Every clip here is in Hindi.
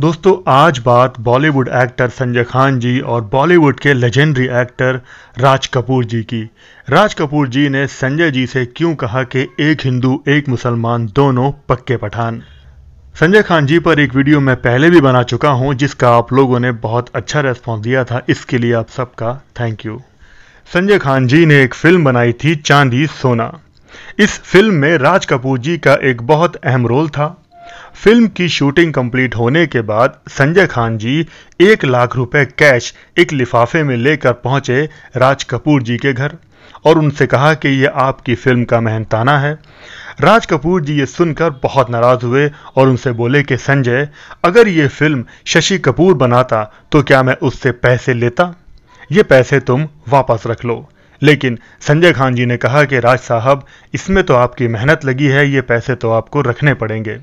दोस्तों, आज बात बॉलीवुड एक्टर संजय खान जी और बॉलीवुड के लेजेंडरी एक्टर राज कपूर जी की। राज कपूर जी ने संजय जी से क्यों कहा कि एक हिंदू, एक मुसलमान दोनों पक्के पठान? संजय खान जी पर एक वीडियो मैं पहले भी बना चुका हूँ, जिसका आप लोगों ने बहुत अच्छा रेस्पॉन्स दिया था। इसके लिए आप सबका थैंक यू संजय खान जी ने एक फ़िल्म बनाई थी, चांदी सोना। इस फ़िल्म में राज कपूर जी का एक बहुत अहम रोल था। फ़िल्म की शूटिंग कंप्लीट होने के बाद संजय खान जी एक लाख रुपए कैश एक लिफाफे में लेकर पहुँचे राज कपूर जी के घर और उनसे कहा कि यह आपकी फ़िल्म का मेहनताना है। राज कपूर जी ये सुनकर बहुत नाराज़ हुए और उनसे बोले कि, संजय, अगर ये फ़िल्म शशि कपूर बनाता तो क्या मैं उससे पैसे लेता? ये पैसे तुम वापस रख लो। लेकिन संजय खान जी ने कहा कि, राज साहब, इसमें तो आपकी मेहनत लगी है, ये पैसे तो आपको रखने पड़ेंगे।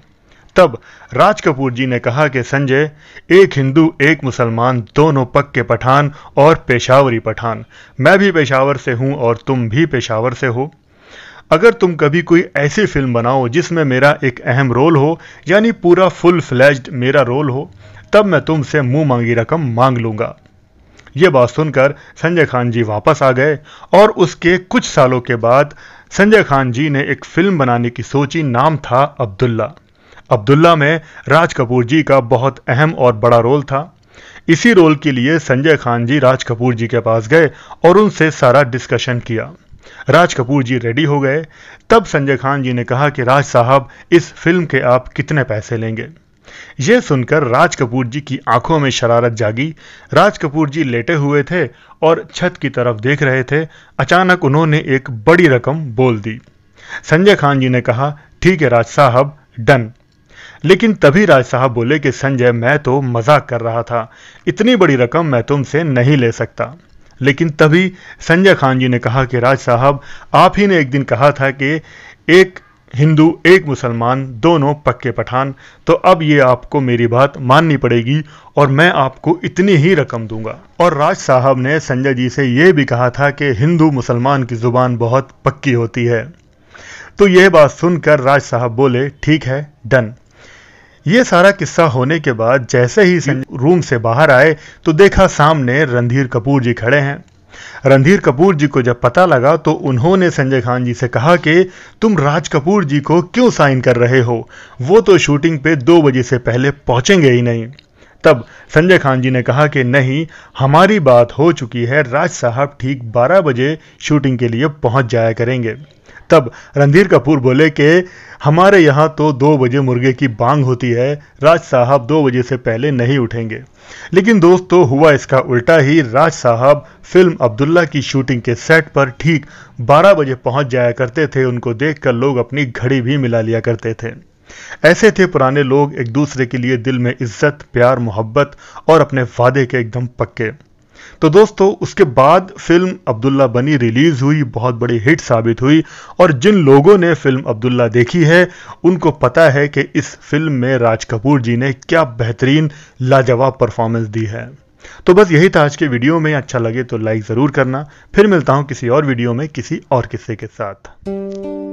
तब राज कपूर जी ने कहा कि संजय, एक हिंदू, एक मुसलमान, दोनों पक्के पठान और पेशावरी पठान। मैं भी पेशावर से हूँ और तुम भी पेशावर से हो। अगर तुम कभी कोई ऐसी फ़िल्म बनाओ जिसमें मेरा एक अहम रोल हो, यानी पूरा फुल फ्लैज्ड मेरा रोल हो, तब मैं तुमसे मुँह मांगी रकम मांग लूँगा। ये बात सुनकर संजय खान जी वापस आ गए और उसके कुछ सालों के बाद संजय खान जी ने एक फ़िल्म बनाने की सोची, नाम था अब्दुल्ला। अब्दुल्ला में राज कपूर जी का बहुत अहम और बड़ा रोल था। इसी रोल के लिए संजय खान जी राज कपूर जी के पास गए और उनसे सारा डिस्कशन किया। राज कपूर जी रेडी हो गए। तब संजय खान जी ने कहा कि राज साहब, इस फ़िल्म के आप कितने पैसे लेंगे? यह सुनकर राज कपूर जी की आँखों में शरारत जागी। राज कपूर जी लेटे हुए थे और छत की तरफ़ देख रहे थे। अचानक उन्होंने एक बड़ी रकम बोल दी। संजय खान जी ने कहा, ठीक है राज साहब, डन। लेकिन तभी राज साहब बोले कि संजय, मैं तो मज़ाक कर रहा था। इतनी बड़ी रकम मैं तुमसे नहीं ले सकता। लेकिन तभी संजय खान जी ने कहा कि राज साहब, आप ही ने एक दिन कहा था कि एक हिंदू, एक मुसलमान, दोनों पक्के पठान तो अब ये आपको मेरी बात माननी पड़ेगी और मैं आपको इतनी ही रकम दूँगा। और राज साहब ने संजय जी से ये भी कहा था कि हिंदू, मुसलमान की ज़ुबान बहुत पक्की होती है। तो यह बात सुनकर राज साहब बोले, ठीक है, डन। ये सारा किस्सा होने के बाद जैसे ही रूम से बाहर आए तो देखा सामने रणधीर कपूर जी खड़े हैं। रणधीर कपूर जी को जब पता लगा तो उन्होंने संजय खान जी से कहा कि, तुम राज कपूर जी को क्यों साइन कर रहे हो? वो तो शूटिंग पे दो बजे से पहले पहुँचेंगे ही नहीं। तब संजय खान जी ने कहा कि, नहीं, हमारी बात हो चुकी है, राज साहब ठीक 12 बजे शूटिंग के लिए पहुँच जाया करेंगे। तब रणधीर कपूर बोले कि हमारे यहाँ तो दो बजे मुर्गे की बांग होती है, राज साहब दो बजे से पहले नहीं उठेंगे। लेकिन दोस्तों हुआ इसका उल्टा ही, राज साहब फ़िल्म अब्दुल्ला की शूटिंग के सेट पर ठीक 12 बजे पहुँच जाया करते थे, उनको देखकर लोग अपनी घड़ी भी मिला लिया करते थे। ऐसे थे पुराने लोग एक दूसरे के लिए दिल में इज़्ज़त, प्यार, मोहब्बत और अपने वादे के एकदम पक्के। तो दोस्तों, उसके बाद फ़िल्म अब्दुल्ला बनी रिलीज़ हुई, बहुत बड़ी हिट साबित हुई और जिन लोगों ने फ़िल्म अब्दुल्ला देखी है, उनको पता है कि इस फ़िल्म में राज कपूर जी ने क्या बेहतरीन, लाजवाब परफॉर्मेंस दी है। तो बस यही था आज के वीडियो में अच्छा लगे तो लाइक ज़रूर करना, फिर मिलता हूँ किसी और वीडियो में किसी और किस्से के साथ।